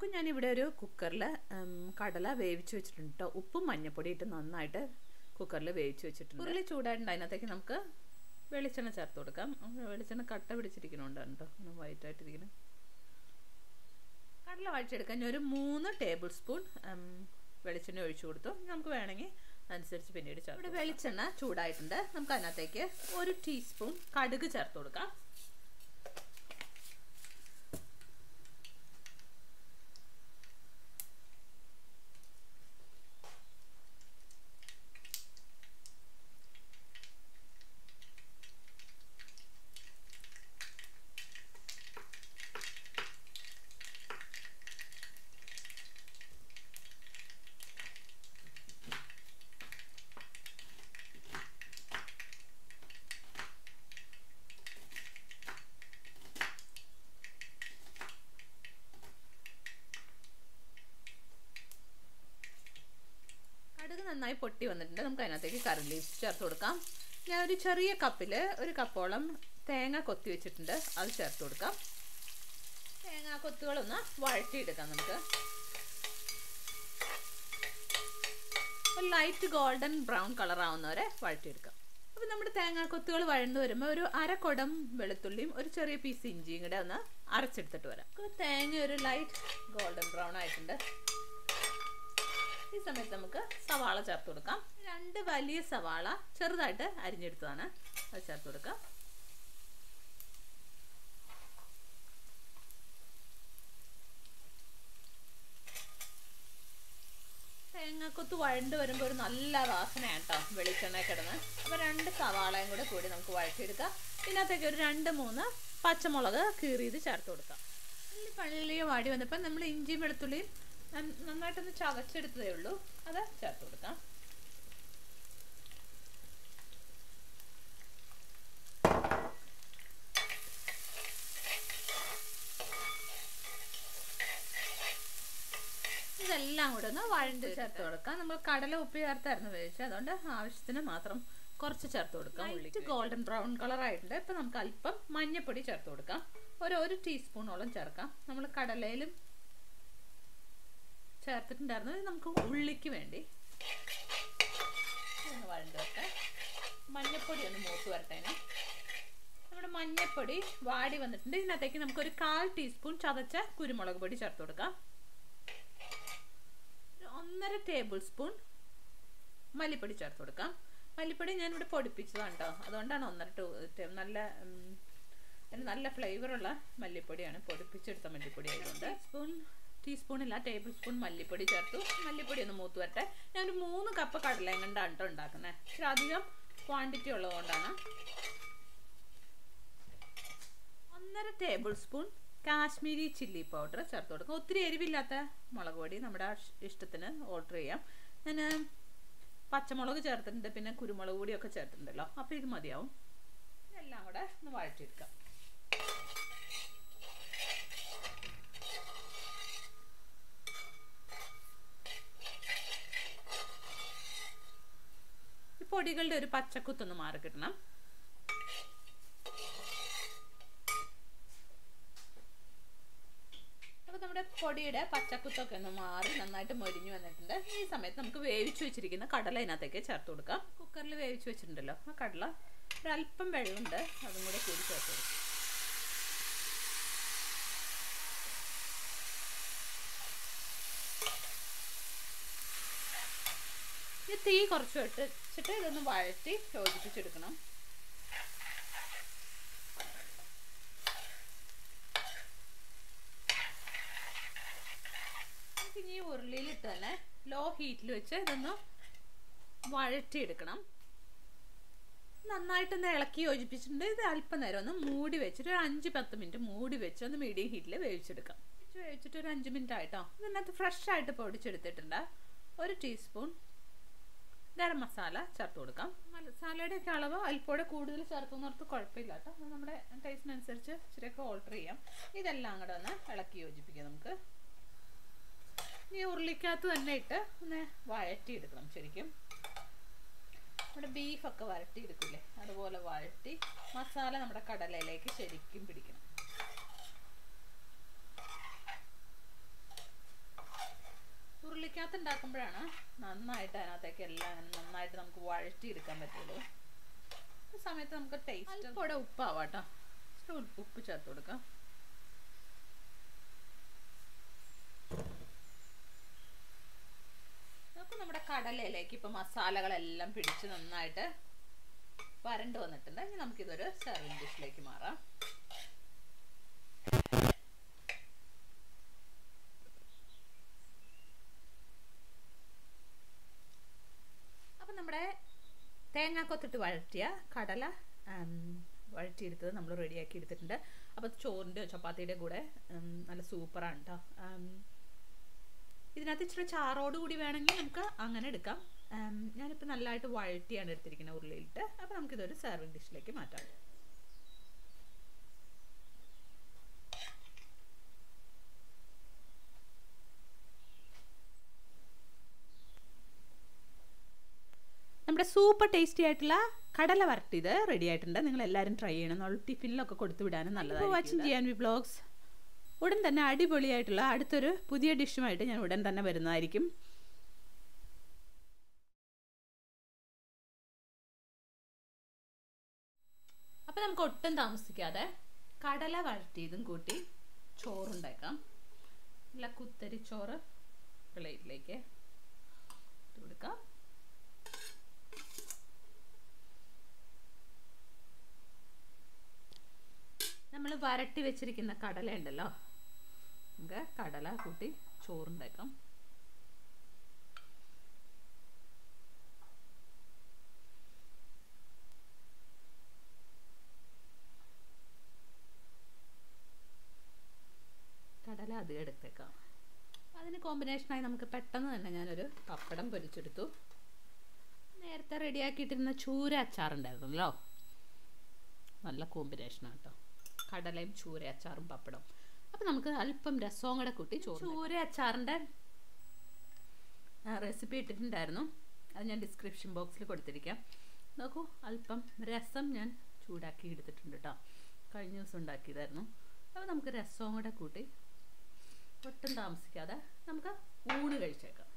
നോക്കൂ ഇവിടെ ഒരു കുക്കറിൽ കടല വേവിച്ച് വെച്ചിട്ടുണ്ട് കേട്ടോ ഉപ്പും മഞ്ഞപ്പൊടി ഇട്ട് നന്നായിട്ട് കുക്കറിൽ വേവിച്ച് വെച്ചിട്ടുണ്ട്. ഉരുളി ചൂടായിട്ടുണ്ട്. അതിനകത്തേക്ക് നമുക്ക് വെളിച്ചെണ്ണ ചേർത്ത് കൊടുക്കാം. വെളിച്ചെണ്ണ കട്ട പിടിച്ചിരിക്കണോണ്ട് കേട്ടോ ഒന്ന് വൈറ്റായിട്ടിരിക്കണം കടല വഴിച്ചെടുക്കാൻ ഒരു മൂന്ന് ടേബിൾ സ്പൂൺ വെളിച്ചെണ്ണ ഒഴിച്ചു കൊടുത്തു. നമുക്ക് വേണമെങ്കിൽ അനുസരിച്ച് പിന്നീട് ചേർത്ത് ഇവിടെ വെളിച്ചെണ്ണ ചൂടായിട്ടുണ്ട്. നമുക്ക് അതിനകത്തേക്ക് ഒരു ടീസ്പൂൺ കടുക് ചേർത്ത് കൊടുക്കാം കടുക് നന്നായി പൊട്ടി വന്നിട്ടുണ്ട്. നമുക്ക് അതിനകത്തേക്ക് കറി ലീവ്സ് ചേർത്ത് കൊടുക്കാം. ഞാൻ ഒരു ചെറിയ കപ്പിൽ ഒരു കപ്പോളം തേങ്ങ കൊത്തി വെച്ചിട്ടുണ്ട്. അത് ചേർത്ത് കൊടുക്കാം. തേങ്ങ കൊത്തുകളൊന്ന് വഴറ്റിയെടുക്കാം നമുക്ക്. ഒരു ലൈറ്റ് ഗോൾഡൻ ബ്രൗൺ കളർ ആവുന്നവരെ വഴറ്റിയെടുക്കാം. അപ്പോൾ നമ്മുടെ തേങ്ങാ കൊത്തുകൾ വഴന്നു വരുമ്പോൾ ഒരു അരക്കുടം വെളുത്തുള്ളിയും ഒരു ചെറിയ പീസ് ഇഞ്ചിയും കൂടെ ഒന്ന് അരച്ചെടുത്തിട്ട് വരാം. തേങ്ങ ഒരു ലൈറ്റ് ഗോൾഡൻ ബ്രൗൺ ആയിട്ടുണ്ട്. ഈ സമയത്ത് നമുക്ക് സവാള ചേർത്ത് കൊടുക്കാം. രണ്ട് വലിയ സവാള ചെറുതായിട്ട് അരിഞ്ഞെടുത്തതാണ്. അത് ചേർത്ത് കൊടുക്കാം. തേങ്ങാക്കൊത്ത് വഴണ്ട് വരുമ്പോൾ ഒരു നല്ല വാസനയാണ് കേട്ടോ വെളിച്ചെണ്ണ കിടന്ന്. അപ്പോൾ രണ്ട് സവാളയും കൂടെ കൂടി നമുക്ക് വഴറ്റിയെടുക്കാം. ഇതിനകത്തേക്ക് ഒരു രണ്ട് മൂന്ന് പച്ചമുളക് കീറിയത് ചേർത്ത് കൊടുക്കാം. പള്ളിയെ വാടി വന്നപ്പോൾ നമ്മൾ ഇഞ്ചിയും വെളുത്തുള്ളിയും നന്നായിട്ടൊന്ന് ചതച്ചെടുത്തതേ ഉള്ളൂ. അത് ചേർത്ത് കൊടുക്കാം. ഇതെല്ലാം കൂടെ ഒന്ന് വഴണ്ട് ചേർത്ത് കൊടുക്കാം. നമ്മൾ കടല ഉപ്പ് ചേർത്തായിരുന്നു വേവിച്ചത് അതുകൊണ്ട് ആവശ്യത്തിന് മാത്രം കുറച്ച് ചേർത്ത് കൊടുക്കാം. ഉള്ളിട്ട് ഗോൾഡൻ ബ്രൗൺ കളർ ആയിട്ടുണ്ട്. ഇപ്പം നമുക്ക് അല്പം മഞ്ഞപ്പൊടി ചേർത്ത് കൊടുക്കാം. ഒരു ഒരു ടീസ്പൂണോളം ചേർക്കാം. നമ്മൾ കടലയിലും ചേർത്തിട്ടുണ്ടായിരുന്നു. നമുക്ക് ഉള്ളിക്ക് വേണ്ടി ഒന്ന് വഴണ്ട് മഞ്ഞപ്പൊടി ഒന്ന് മൂത്ത് വരട്ടേനെ നമ്മുടെ മഞ്ഞപ്പൊടി വാടി വന്നിട്ടുണ്ട്. ഇതിനകത്തേക്ക് നമുക്ക് ഒരു കാൽ ടീസ്പൂൺ ചതച്ച കുരുമുളക് പൊടി ചേർത്ത് കൊടുക്കാം. ഒന്നര ടേബിൾ സ്പൂൺ മല്ലിപ്പൊടി ചേർത്ത് കൊടുക്കാം. മല്ലിപ്പൊടി ഇവിടെ പൊടിപ്പിച്ചതാണ് കേട്ടോ അതുകൊണ്ടാണ് ഒന്നര നല്ല നല്ല ഫ്ലേവറുള്ള മല്ലിപ്പൊടിയാണ്. പൊടിപ്പിച്ചെടുത്ത മല്ലിപ്പൊടി ആയതുകൊണ്ട്. സ്പൂൺ ടീസ്പൂണില്ല ടേബിൾ സ്പൂൺ മല്ലിപ്പൊടി ചേർത്തു. മല്ലിപ്പൊടി ഒന്ന് മൂത്ത് വരട്ടെ. ഞാനൊരു മൂന്ന് കപ്പ് കടലയും കൊണ്ടാണ് കേട്ടോ ഉണ്ടാക്കുന്നത് പക്ഷെ അധികം ക്വാണ്ടിറ്റി ഉള്ളതുകൊണ്ടാണ്. ഒന്നര tablespoon Kashmiri chilli powder ചേർത്ത് കൊടുക്കും. ഒത്തിരി എരിവില്ലാത്ത മുളക് പൊടി നമ്മുടെ ഇഷ്- ഇഷ്ടത്തിന് ഓർഡർ ചെയ്യാം. ഞാൻ പച്ചമുളക് ചേർത്തിട്ടുണ്ട് പിന്നെ കുരുമുളക് പൊടിയൊക്കെ ചേർത്തിട്ടുണ്ടല്ലോ. അപ്പോൾ ഇത് മതിയാവും. ഇതെല്ലാം കൂടെ ഒന്ന് വഴറ്റിയെടുക്കാം. പൊടികളുടെ ഒരു പച്ചക്കുത്തൊന്ന് മാറി കിട്ടണം അപ്പോൾ നമ്മുടെ പൊടിയുടെ പച്ചക്കുത്തൊക്കെ ഒന്ന് മാറി നന്നായിട്ട് മൊരിഞ്ഞു വന്നിട്ടുണ്ട്. ഈ സമയത്ത് നമുക്ക് വേവിച്ചു വെച്ചിരിക്കുന്ന കടല ഇതിനകത്തേക്ക് ചേർത്ത് കൊടുക്കാം. കുക്കറിൽ വേവിച്ചു വെച്ചിട്ടുണ്ടല്ലോ. ആ കടല ഒരല്പം വെള്ളമുണ്ട്. അതും കൂടെ കൂടി ചേർത്ത് കൊടുക്കാം. ഈ തീ കുറച്ച് ഇട്ടിട്ട് ഇതൊന്ന് വഴറ്റി യോജിപ്പിച്ചെടുക്കണം. ഇനി തന്നെ ലോ ഹീറ്റിൽ വെച്ച് ഇതൊന്ന് വഴറ്റിയെടുക്കണം. നന്നായിട്ടൊന്ന് ഇളക്കി യോജിപ്പിച്ചിട്ടുണ്ട്. ഇത് അല്പം നേരം ഒന്ന് മൂടി വെച്ചിട്ട് ഒരു അഞ്ച് പത്ത് മിനിറ്റ് മൂടി വെച്ച് ഒന്ന് മീഡിയം ഹീറ്റിൽ വേവിച്ചെടുക്കാം. വേവിച്ച് വേവിച്ചിട്ട് ഒരു അഞ്ച് മിനിറ്റ് ആയിട്ടോ ഇതിനകത്ത് ഫ്രഷ് ആയിട്ട് പൊടിച്ചെടുത്തിട്ടുണ്ട്. ഒരു ടീസ്പൂൺ ഗരം മസാല ചേർത്ത് കൊടുക്കാം. മസാലയുടെ ഒക്കെ അളവ് അല്പോടെ കൂടുതൽ ചേർത്തുന്നവർക്ക് കുഴപ്പമില്ല കേട്ടോ. നമ്മുടെ ടേസ്റ്റിനനുസരിച്ച് ഇച്ചിരിയൊക്കെ ഓൾട്ടർ ചെയ്യാം. ഇതെല്ലാം കൂടെ ഒന്ന് ഇളക്കി യോജിപ്പിക്കാം നമുക്ക്. ഈ ഉരുളിക്കകത്ത് തന്നെ ഇട്ട് ഒന്ന് വഴറ്റി എടുക്കണം ശരിക്കും. നമ്മുടെ ബീഫൊക്കെ വരട്ടിയെടുക്കില്ലേ അതുപോലെ വഴറ്റി മസാല നമ്മുടെ കടലയിലേക്ക് ശരിക്കും പിടിക്കണം. ചട്ടിക്കകത്ത് ഉണ്ടാക്കുമ്പോഴാണ് നന്നായിട്ട് അതിനകത്തേക്ക് എല്ലാം നന്നായിട്ട് നമുക്ക് വഴറ്റിയെടുക്കാൻ പറ്റുള്ളൂ. ഈ സമയത്ത് നമുക്ക് ടേസ്റ്റ് കൂടെ ഉപ്പാവാട്ടോ. ഉപ്പ് ചേർത്ത് കൊടുക്കാം. നമുക്ക് നമ്മുടെ കടലയിലേക്ക് ഇപ്പൊ മസാലകളെല്ലാം പിടിച്ച് നന്നായിട്ട് വരണ്ട് വന്നിട്ടുണ്ട്. ഇനി നമുക്കിതൊരു സെർവിങ് ഡിഷിലേക്ക് മാറാം അപ്പം നമ്മുടെ തേങ്ങാക്കൊത്തിട്ട് വഴറ്റിയ കടല വഴറ്റിയെടുത്തത് നമ്മൾ റെഡിയാക്കി എടുത്തിട്ടുണ്ട്. അപ്പോൾ ചോറിന്റെ ചപ്പാത്തിയുടെ കൂടെ നല്ല സൂപ്പറാണ് കേട്ടോ ഇതിനകത്ത് ഇച്ചിരി ചാറോട് കൂടി വേണമെങ്കിൽ നമുക്ക് അങ്ങനെ എടുക്കാം. ഞാനിപ്പോൾ നല്ലതായിട്ട് വഴറ്റിയാണ് എടുത്തിരിക്കുന്നത് ഉരുളിയിലിട്ട്. അപ്പോൾ നമുക്കിതൊരു സെർവിങ് ഡിഷിലേക്ക് മാറ്റാം. നമ്മുടെ സൂപ്പർ ടേസ്റ്റി ആയിട്ടുള്ള കടല വരട്ടിയത് റെഡി ആയിട്ടുണ്ട്. നിങ്ങൾ എല്ലാവരും ട്രൈ ചെയ്യണം. നമ്മൾ ടിഫിനിലൊക്കെ കൊടുത്തു വിടാനും നല്ലതാണ് വാച്ചിങ് ചെയ്യാൻ വി ബ്ലോഗ്സ് ഉടൻ തന്നെ അടിപൊളിയായിട്ടുള്ള അടുത്തൊരു പുതിയ ഡിഷുമായിട്ട് ഞാൻ ഉടൻ തന്നെ വരുന്നതായിരിക്കും. അപ്പം നമുക്ക് ഒട്ടും താമസിക്കാതെ കടല വഴറ്റിയതും കൂട്ടി ചോറുണ്ടാക്കാം. നല്ല കുത്തരി ചോറ് പ്ലേറ്റിലേക്ക് കൊടുക്കാം. നമ്മൾ വരട്ടി വെച്ചിരിക്കുന്ന കടല ഉണ്ടല്ലോ നമുക്ക് കടല കൂട്ടി ചോറുണ്ടാക്കാം. കടല അത് എടുത്തേക്കാം. അതിന് കോമ്പിനേഷനായി നമുക്ക് പെട്ടെന്ന് തന്നെ ഞാനൊരു പപ്പടം പൊരിച്ചെടുത്തു. നേരത്തെ റെഡിയാക്കിയിട്ടിരുന്ന ചൂര അച്ചാറുണ്ടായിരുന്നല്ലോ. നല്ല കോമ്പിനേഷനാണ് കേട്ടോ കടലയും ചൂര അച്ചാറും പപ്പടം അപ്പം നമുക്ക് അല്പം രസവും കൂടെ കൂട്ടി ചൂര അച്ചാറിന്റെ റെസിപ്പി ഇട്ടിട്ടുണ്ടായിരുന്നു. അത് ഞാൻ ഡിസ്ക്രിപ്ഷൻ ബോക്സിൽ കൊടുത്തിരിക്കാം. നോക്കൂ അല്പം രസം ഞാൻ ചൂടാക്കി എടുത്തിട്ടുണ്ട് കേട്ടോ കഴിഞ്ഞ ദിവസം ഉണ്ടാക്കിയതായിരുന്നു. അപ്പോൾ നമുക്ക് രസവും കൂടെ കൂട്ടി ഒട്ടും താമസിക്കാതെ നമുക്ക് ഊണ് കഴിച്ചേക്കാം.